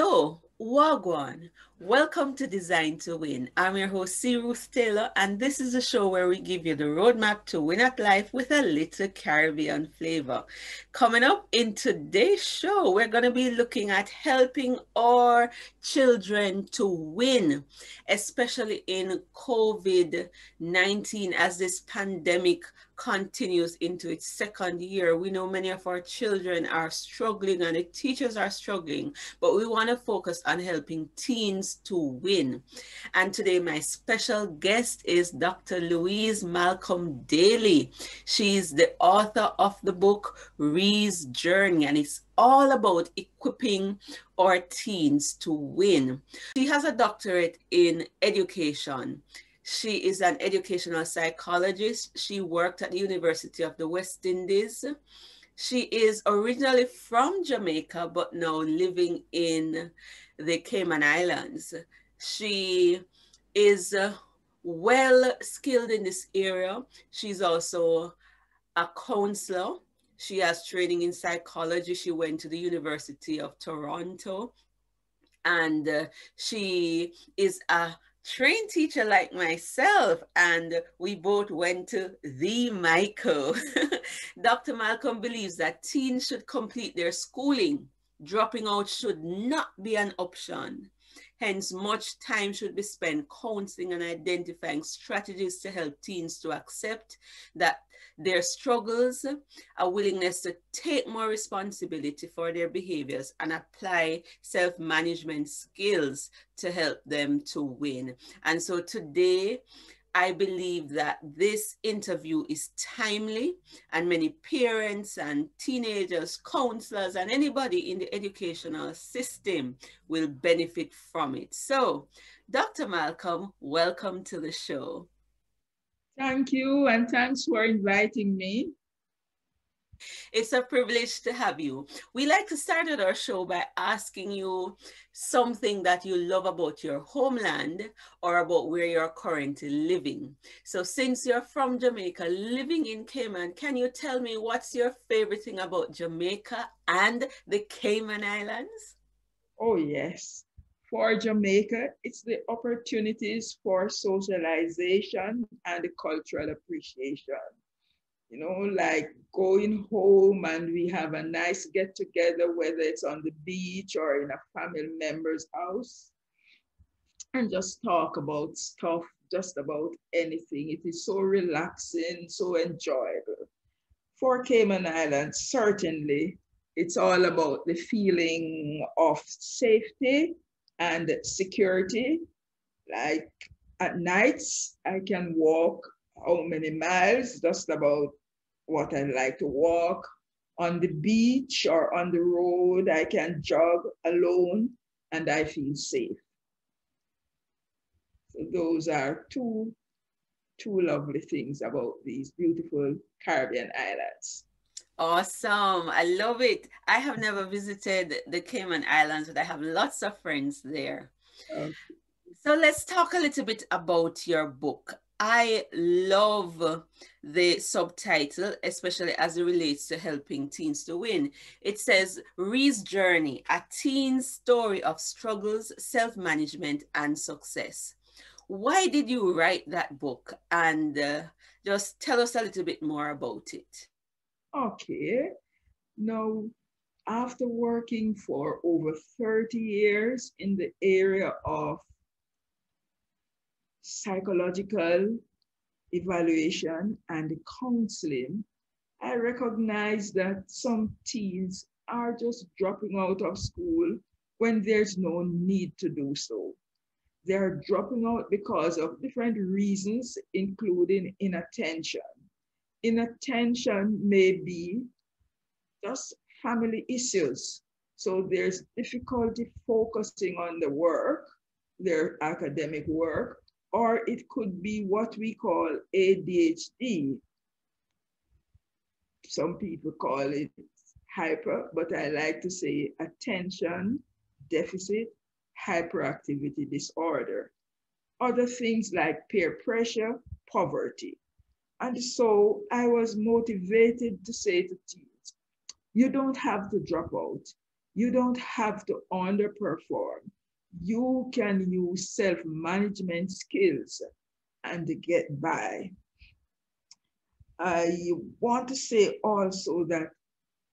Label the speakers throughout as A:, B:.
A: Hello, Wagwan. Welcome to Design to Win. I'm your host, C. Ruth Taylor, and this is a show where we give you the roadmap to win at life with a little Caribbean flavor. Coming up in today's show, we're going to be looking at helping our children to win, especially in COVID 19 as this pandemic continues into its second year. We know many of our children are struggling and the teachers are struggling, but we want to focus on helping teens to win. And today, my special guest is Dr. Louise Malcolm Daley. She's the author of the book Ree's Journey, and it's all about equipping our teens to win. She has a doctorate in education. She is an educational psychologist. She worked at the University of the West Indies. She is originally from Jamaica, but now living in the Cayman Islands. She is uh, well skilled in this area. She's also a counselor. She has training in psychology. She went to the University of Toronto and uh, she is a trained teacher like myself, and we both went to the Mico. Dr. Malcolm believes that teens should complete their schooling. Dropping out should not be an option. Hence, much time should be spent counseling and identifying strategies to help teens to accept that their struggles, a willingness to take more responsibility for their behaviors, and apply self management skills to help them to win. And so today, I believe that this interview is timely and many parents and teenagers, counselors, and anybody in the educational system will benefit from it. So, Dr. Malcolm, welcome to the show.
B: Thank you, and thanks for inviting me.
A: It's a privilege to have you. We like to start our show by asking you something that you love about your homeland or about where you're currently living. So, since you're from Jamaica, living in Cayman, can you tell me what's your favorite thing about Jamaica and the Cayman Islands?
B: Oh, yes. For Jamaica, it's the opportunities for socialization and cultural appreciation you know, like going home and we have a nice get together, whether it's on the beach or in a family member's house, and just talk about stuff, just about anything. It is so relaxing, so enjoyable. For Cayman Islands, certainly, it's all about the feeling of safety and security. Like at nights, I can walk how many miles, just about what I like to walk. On the beach or on the road, I can jog alone and I feel safe. So those are two, two lovely things about these beautiful Caribbean islands.
A: Awesome. I love it. I have never visited the Cayman Islands, but I have lots of friends there. Okay. So let's talk a little bit about your book. I love the subtitle, especially as it relates to helping teens to win. It says Ree's Journey, a teen's story of struggles, self management, and success. Why did you write that book? And uh, just tell us a little bit more about it.
B: Okay. Now, after working for over 30 years in the area of psychological evaluation and counseling, I recognize that some teens are just dropping out of school when there's no need to do so. They're dropping out because of different reasons, including inattention. Inattention may be just family issues. So there's difficulty focusing on the work, their academic work, or it could be what we call ADHD. Some people call it hyper, but I like to say attention deficit hyperactivity disorder. Other things like peer pressure, poverty. And so I was motivated to say to teens, you don't have to drop out. You don't have to underperform. You can use self-management skills and get by. I want to say also that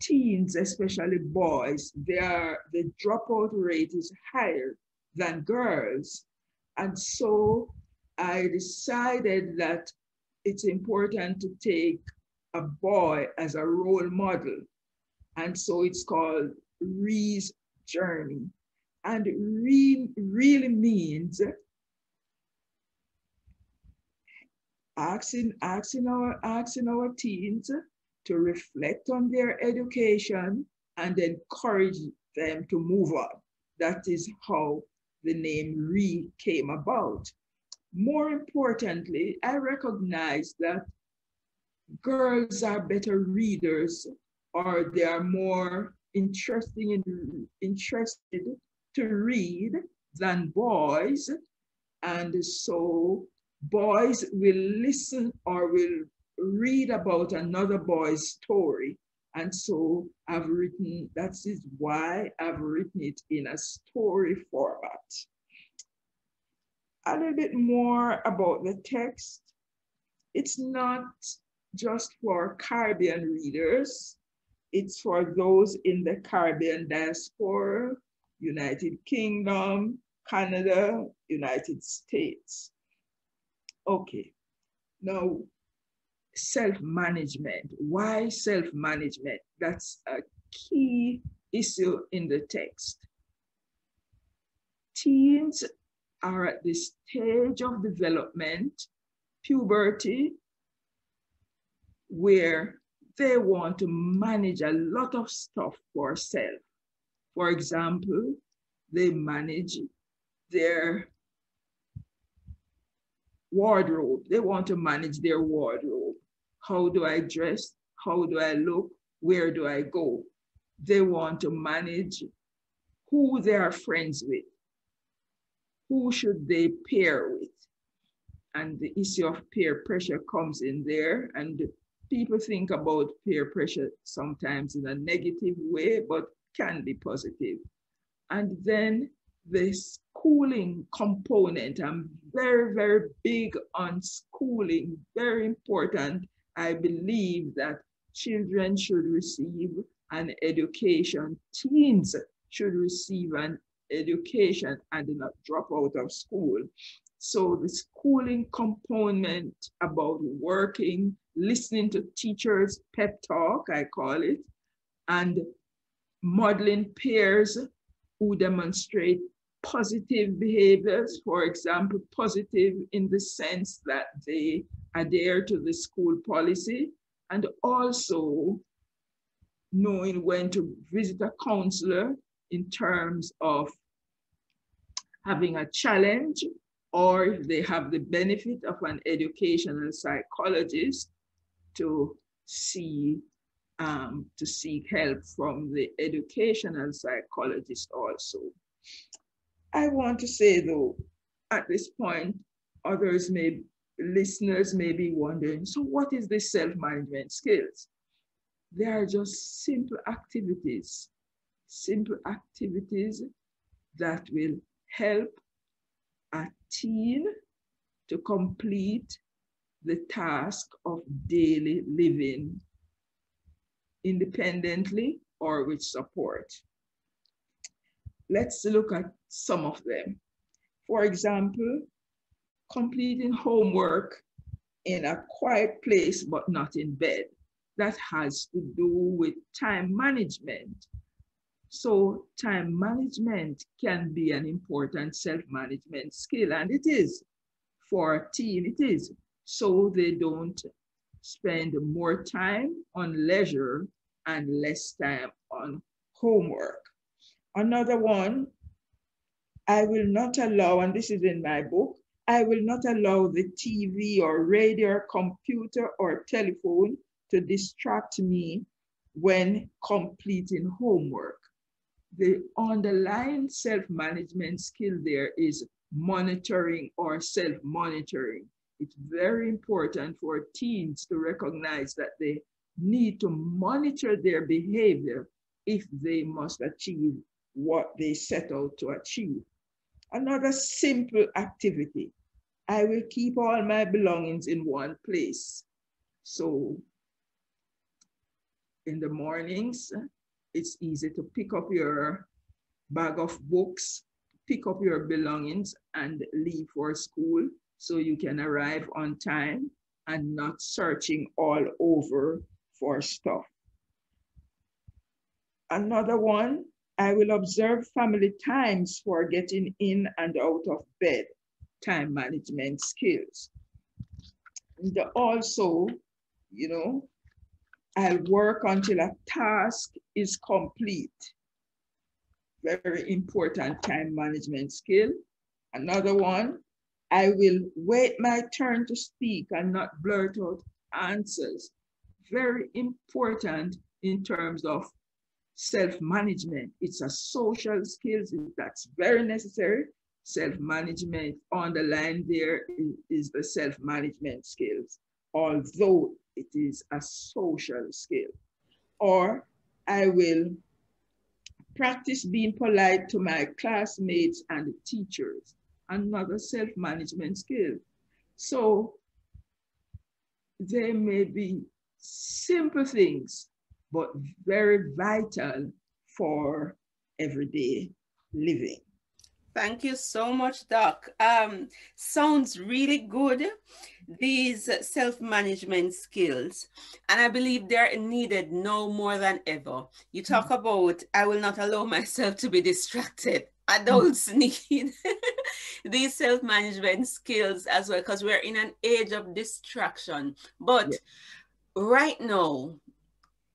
B: teens, especially boys, their the dropout rate is higher than girls. And so I decided that it's important to take a boy as a role model. And so it's called Ree's Journey. And Ree really means asking, asking, our, asking our teens to reflect on their education and encourage them to move on. That is how the name Ree came about. More importantly, I recognize that girls are better readers or they are more interesting in, interested to read than boys. And so boys will listen or will read about another boy's story. And so I've written, that is why I've written it in a story format. A little bit more about the text. It's not just for Caribbean readers. It's for those in the Caribbean diaspora, United Kingdom, Canada, United States. Okay, now self-management. Why self-management? That's a key issue in the text. Teens are at the stage of development, puberty, where they want to manage a lot of stuff for self. For example, they manage their wardrobe. They want to manage their wardrobe. How do I dress? How do I look? Where do I go? They want to manage who they are friends with. Who should they pair with? And the issue of peer pressure comes in there. And people think about peer pressure sometimes in a negative way, but can be positive. And then the schooling component. I'm very, very big on schooling, very important. I believe that children should receive an education, teens should receive an education and not drop out of school. So the schooling component about working, listening to teachers, pep talk, I call it, and modeling peers who demonstrate positive behaviors, for example, positive in the sense that they adhere to the school policy, and also knowing when to visit a counselor in terms of having a challenge, or if they have the benefit of an educational psychologist to see um, to seek help from the educational psychologist also. I want to say though, at this point, others may, listeners may be wondering, so what is this self-management skills? They are just simple activities, simple activities that will help a teen to complete the task of daily living independently or with support. Let's look at some of them. For example, completing homework in a quiet place but not in bed. That has to do with time management. So time management can be an important self-management skill and it is for a teen, it is. So they don't spend more time on leisure and less time on homework. Another one, I will not allow, and this is in my book, I will not allow the TV or radio or computer or telephone to distract me when completing homework. The underlying self-management skill there is monitoring or self-monitoring. It's very important for teens to recognize that they need to monitor their behavior if they must achieve what they set out to achieve. Another simple activity. I will keep all my belongings in one place. So in the mornings, it's easy to pick up your bag of books, pick up your belongings and leave for school so you can arrive on time and not searching all over for stuff. Another one, I will observe family times for getting in and out of bed, time management skills. And also, you know, I'll work until a task is complete. Very important time management skill. Another one, I will wait my turn to speak and not blurt out answers. Very important in terms of self-management. It's a social skills that's very necessary. Self-management on the line there is the self-management skills, although it is a social skill. Or I will practice being polite to my classmates and teachers, another self-management skill. So there may be simple things, but very vital for everyday living.
A: Thank you so much, Doc. Um, sounds really good, these self-management skills. And I believe they're needed no more than ever. You talk mm -hmm. about, I will not allow myself to be distracted. Adults mm -hmm. need these self-management skills as well, because we're in an age of distraction. But yeah. right now,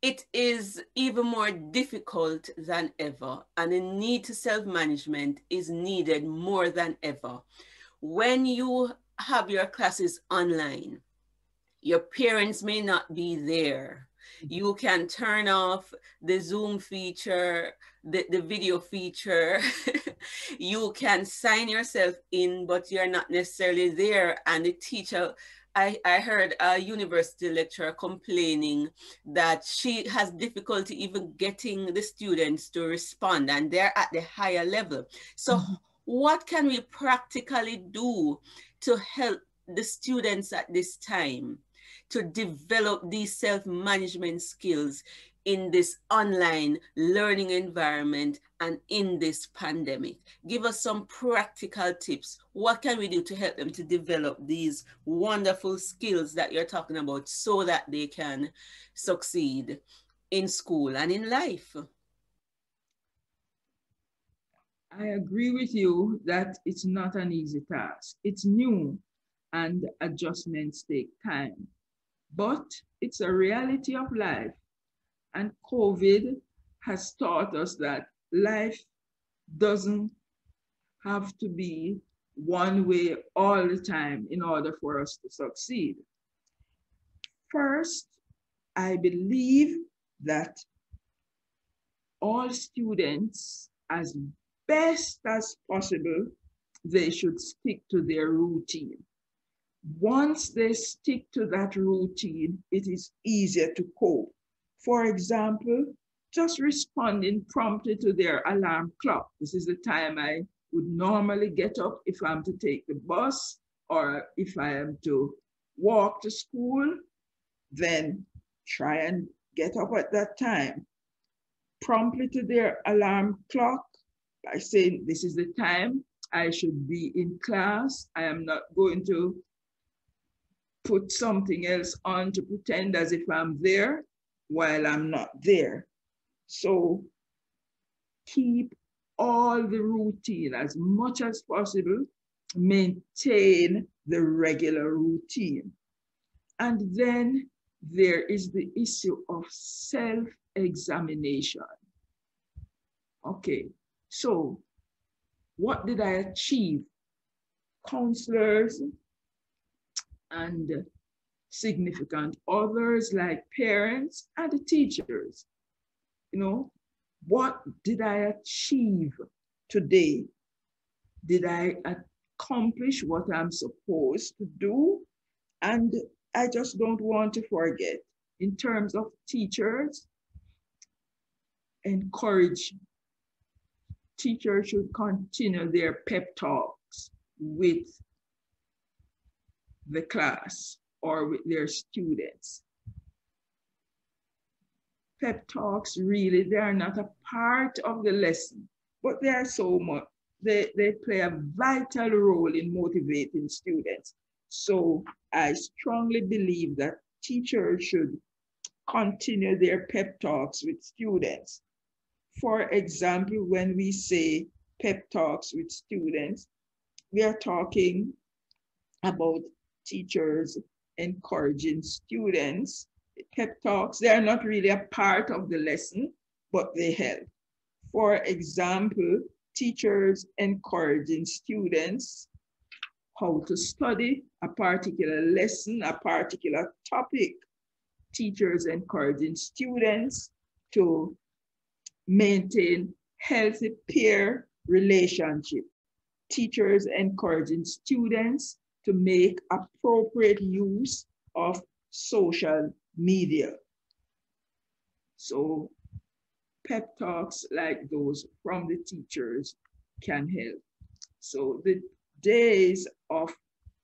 A: it is even more difficult than ever, and the need to self-management is needed more than ever. When you have your classes online, your parents may not be there. You can turn off the Zoom feature, the, the video feature. you can sign yourself in, but you're not necessarily there. And the teacher I, I heard a university lecturer complaining that she has difficulty even getting the students to respond and they're at the higher level. So mm-hmm. what can we practically do to help the students at this time to develop these self-management skills in this online learning environment and in this pandemic. Give us some practical tips. What can we do to help them to develop these wonderful skills that you're talking about so that they can succeed in school and in life?
B: I agree with you that it's not an easy task. It's new and adjustments take time, but it's a reality of life and COVID has taught us that life doesn't have to be one way all the time in order for us to succeed. First, I believe that all students, as best as possible, they should stick to their routine. Once they stick to that routine, it is easier to cope. For example, just responding promptly to their alarm clock. This is the time I would normally get up if I'm to take the bus or if I am to walk to school, then try and get up at that time. Promptly to their alarm clock by saying, this is the time I should be in class. I am not going to put something else on to pretend as if I'm there while I'm not there. So keep all the routine as much as possible, maintain the regular routine. And then there is the issue of self-examination. Okay, so what did I achieve? Counselors and significant others like parents and the teachers. You know, what did I achieve today? Did I accomplish what I'm supposed to do? And I just don't want to forget in terms of teachers, encourage teachers should continue their pep talks with the class or with their students. Pep talks really, they are not a part of the lesson, but they are so much, they, they play a vital role in motivating students. So I strongly believe that teachers should continue their pep talks with students. For example, when we say pep talks with students, we are talking about teachers encouraging students. Pep talks, they are not really a part of the lesson, but they help. For example, teachers encouraging students how to study a particular lesson, a particular topic. Teachers encouraging students to maintain healthy peer relationship. Teachers encouraging students to make appropriate use of social media. So pep talks like those from the teachers can help. So the days of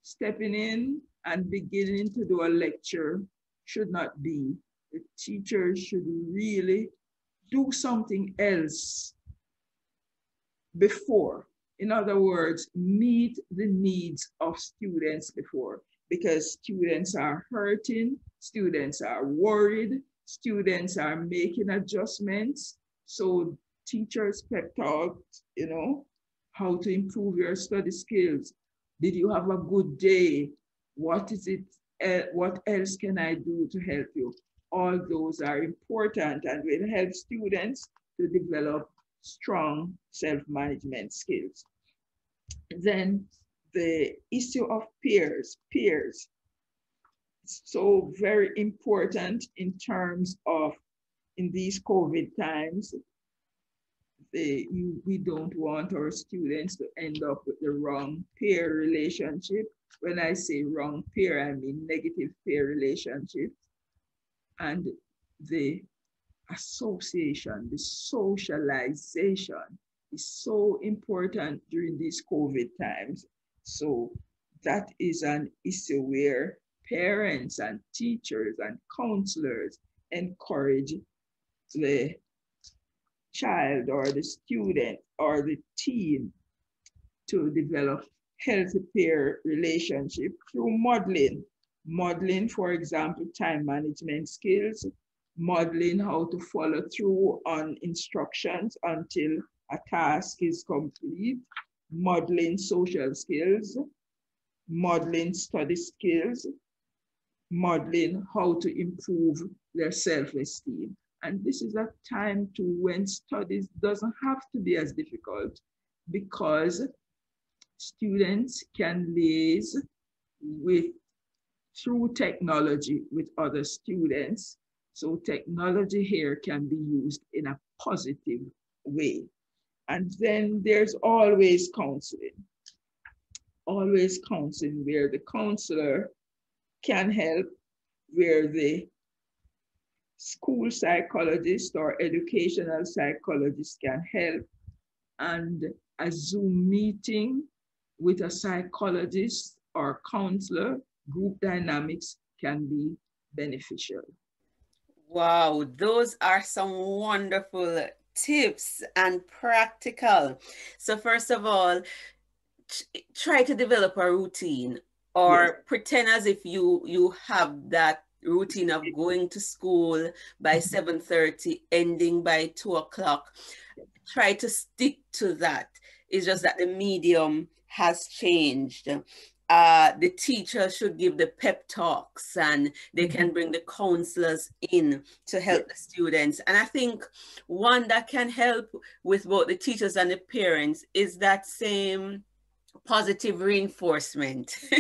B: stepping in and beginning to do a lecture should not be. The teacher should really do something else before in other words, meet the needs of students before because students are hurting, students are worried, students are making adjustments. So teachers pep talk, you know, how to improve your study skills. Did you have a good day? What is it? Uh, what else can I do to help you? All those are important and will help students to develop strong self-management skills. Then the issue of peers, peers. So very important in terms of in these COVID times, the, you, we don't want our students to end up with the wrong peer relationship. When I say wrong peer, I mean negative peer relationship. And the association, the socialization is so important during these COVID times. So that is an issue where parents and teachers and counselors encourage the child or the student or the teen to develop healthy peer relationship through modeling. Modeling, for example, time management skills, modeling how to follow through on instructions until a task is complete, modeling social skills, modeling study skills, modeling how to improve their self-esteem. And this is a time to when studies doesn't have to be as difficult because students can liaise with through technology with other students. So technology here can be used in a positive way. And then there's always counseling. Always counseling where the counselor can help, where the school psychologist or educational psychologist can help, and a Zoom meeting with a psychologist or counselor, group dynamics can be beneficial.
A: Wow, those are some wonderful tips and practical. So first of all, try to develop a routine or yes. pretend as if you you have that routine of going to school by 7.30 mm-hmm. ending by 2 o'clock try to stick to that it's just that the medium has changed uh, the teacher should give the pep talks and they can mm-hmm. bring the counselors in to help the students. And I think one that can help with both the teachers and the parents is that same positive reinforcement.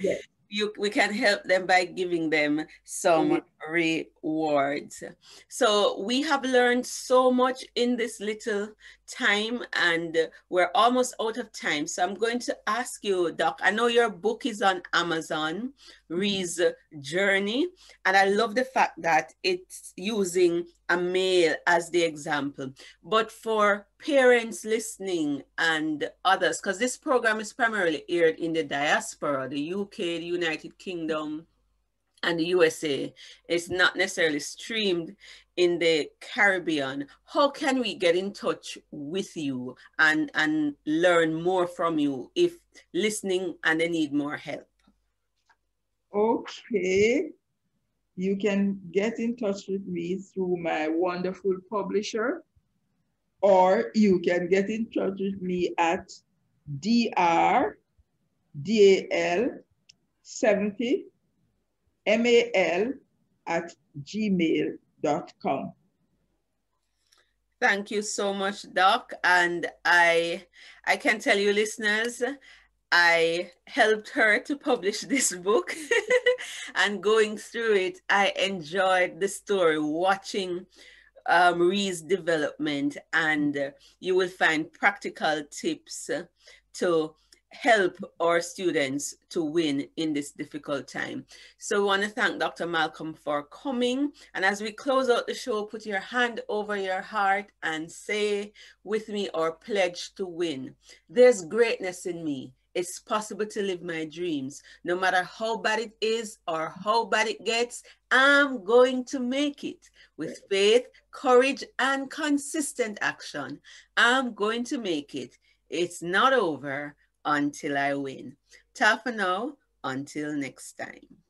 A: yes. You we can help them by giving them some mm-hmm. rewards. So we have learned so much in this little time and we're almost out of time. So I'm going to ask you, Doc, I know your book is on Amazon, Ree's Journey, and I love the fact that it's using a male as the example. But for parents listening and others, because this program is primarily aired in the diaspora, the UK, the United Kingdom, and the USA. It's not necessarily streamed in the Caribbean. How can we get in touch with you and, and learn more from you if listening and they need more help?
B: Okay. You can get in touch with me through my wonderful publisher, or you can get in touch with me at drdal 70 mal at gmail.com.
A: Thank you so much, Doc. And I, I can tell you listeners, I helped her to publish this book and going through it, I enjoyed the story, watching uh, Marie's development and uh, you will find practical tips to help our students to win in this difficult time. So we want to thank Dr. Malcolm for coming. And as we close out the show, put your hand over your heart and say with me or pledge to win. There's greatness in me. It's possible to live my dreams. No matter how bad it is or how bad it gets, I'm going to make it. With faith, courage, and consistent action, I'm going to make it. It's not over until I win. Ta for now, until next time.